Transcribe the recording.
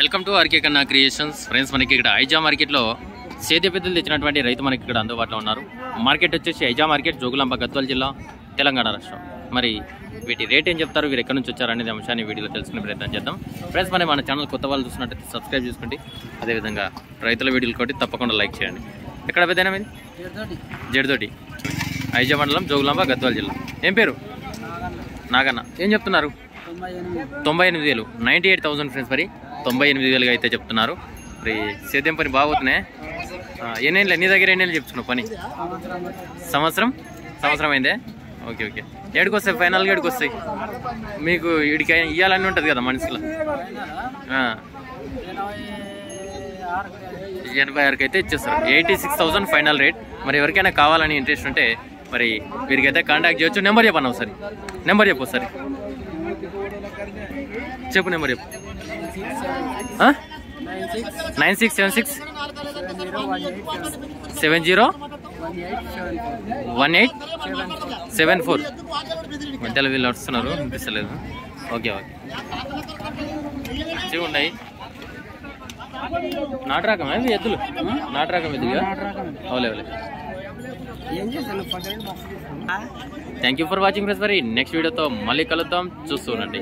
Welcome to R K Kanna creations. Friends మనకి ఇక్కడ ఐజా మార్కెట్లో సేద్య పెద్దలు తెచ్చినటువంటి రైతు మనకి ఇక్కడ అందుబాటులో ఉన్నారు. మార్కెట్ వచ్చేసి ఐజా మార్కెట్ జోగులాంబ గద్వాల జిల్లా తెలంగాణ రాష్ట్రం. మరి వీటి రేట్ ఏం చెప్తారు? వీరు ఎక్కడి నుంచి వచ్చారు అనేది అంశాన్ని వీడియోలో తెలుసుకునే ప్రయత్నం చేద్దాం. ఫ్రెండ్స్ మరి మన ఛానల్ కొత్త వాళ్ళు చూసినట్టయితే సబ్స్క్రైబ్ చేసుకోండి. అదేవిధంగా రైతుల వీడియోలు కొట్టి తప్పకుండా లైక్ చేయండి. ఎక్కడ పెద్దనా మీది? జడితోటి. ఐజా మండలం జోగులాంబ గద్వాల జిల్లా. ఏం పేరు? నాగన్న. ఏం చెప్తున్నారు? తొంభై ఎనిమిది. వేలు. నైంటీ ఎయిట్ థౌసండ్ ఫ్రెండ్స్ మరి. తొంభై ఎనిమిది వేలుగా అయితే చెప్తున్నారు. మరి సేద్యం పని బాగుతున్నాయి ఎన్నేళ్ళు నీ దగ్గర ఎన్నేళ్ళు చెప్తున్నావు పని? సంవత్సరం? సంవత్సరం అయిందే? Okay okay. ఏడుకు వస్తాయి? ఫైనల్గా ఏడుకు వస్తాయి? మీకు ఇడికి ఇవ్వాలని ఉంటుంది కదా మనుషులు. ఎనభై ఆరుకి అయితే ఇచ్చేస్తారు. Eighty six thousand final rate. మరి ఎవరికైనా కావాలని ఇంట్రెస్ట్ ఉంటే మరి వీరికైతే కాంటాక్ట్ చేయొచ్చు. నెంబర్ చెప్పను ఒకసారి. నెంబర్ చెప్పు ఒకసారి. చెప్పు నెంబర్ చెప్పు. Nine six seven six seven zero one eight seven four మధ్యలో వీళ్ళు నడుస్తున్నారు అనిపిస్తలేదు ఓకే ఓకే మంచిగా ఉన్నాయి. నాటు రకమే ఇవి ఎద్దులు? నాటు రకం ఎద్దులు అవులే అవులే thank you for watching friends మరి నెక్స్ట్ వీడియోతో మళ్ళీ కలుద్దాం. చూస్తూ ఉండండి.